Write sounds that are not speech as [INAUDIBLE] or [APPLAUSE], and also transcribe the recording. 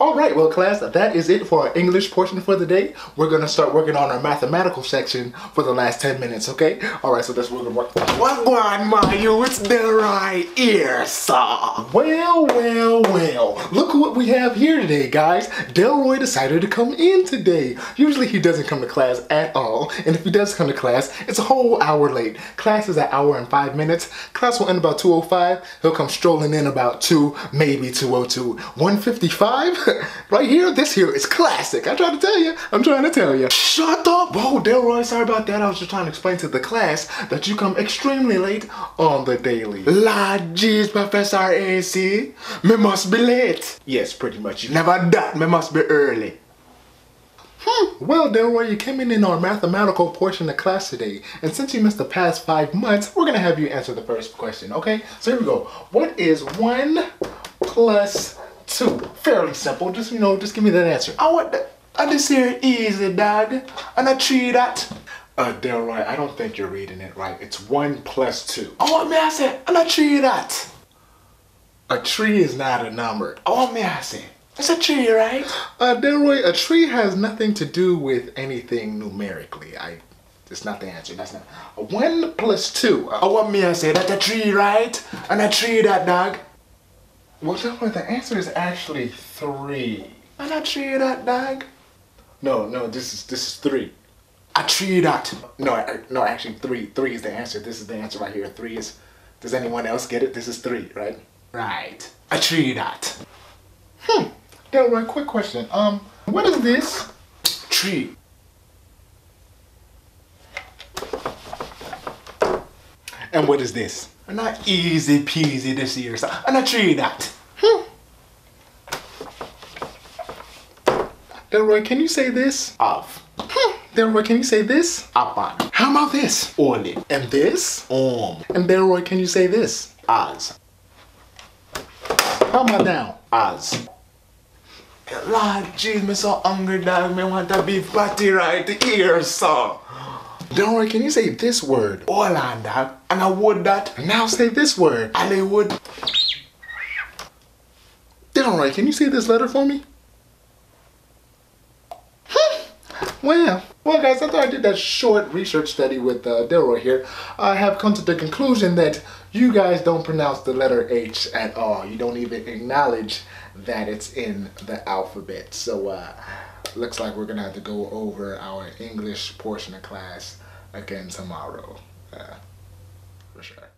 All right, well, class, that is it for our English portion for the day. We're gonna start working on our mathematical section for the last 10 minutes, okay? All right, so that's what we're gonna work. What going, my you? It's the right ear, sir. Well, well, well. Look what we have here today, guys. Delroy decided to come in today. Usually he doesn't come to class at all, and if he does come to class, it's a whole hour late. Class is an hour and five minutes. Class will end about 2.05. He'll come strolling in about 2, maybe 2.02. 155? [LAUGHS] [LAUGHS] right here, this here is classic. I try to tell you. I'm trying to tell you. Shut up. Whoa, Delroy, sorry about that. I was just trying to explain to the class that you come extremely late on the daily. Lord jeez, Professor AC. Me must be late. Yes, pretty much. Never that, me must be early. Hmm. Well, Delroy, you came in in our mathematical portion of class today, and since you missed the past five months, we're gonna have you answer the first question, okay? So here we go. What is one plus two? Fairly simple. Just, you know, just give me that answer. I want that. And this here easy, dog. And I treat that. Uh, Delroy, I don't think you're reading it right. It's one plus two. I want me I say, and I treat that. A tree is not a number. I want me I say. It's a tree, right? Uh, Delroy, a tree has nothing to do with anything numerically. I, it's not the answer. That's not. One plus two. Uh, I want me I say that a tree, right? And a tree that dog. Well, Delroy, the answer is actually three. And a tree that dog. No, no, this is this is three. A tree that. No, I- no, actually three. Three is the answer. This is the answer right here. Three is. Does anyone else get it? This is three, right? Right. A tree that. Hmm. Delroy, quick question. Um, what is this? Tree. And what is this? And not easy peasy this year, sir. And a tree that. Hmm. Delroy, can you say this? Off. Delroy, can you say this? Upon. How about this? Only. And this? Um. And Delroy, can you say this? As. How about now? As. Lord, jeez, me so hungry, dog. Me want a beef patty right here, sir. Delroy, can you say this word? Dog. And I would that. And now say this word. Hollywood. Delroy, can you say this letter for me? Well, well, guys, after I did that short research study with uh, Delroy here, I have come to the conclusion that you guys don't pronounce the letter H at all. You don't even acknowledge that it's in the alphabet. So, uh, looks like we're gonna have to go over our English portion of class again tomorrow. Uh, for sure.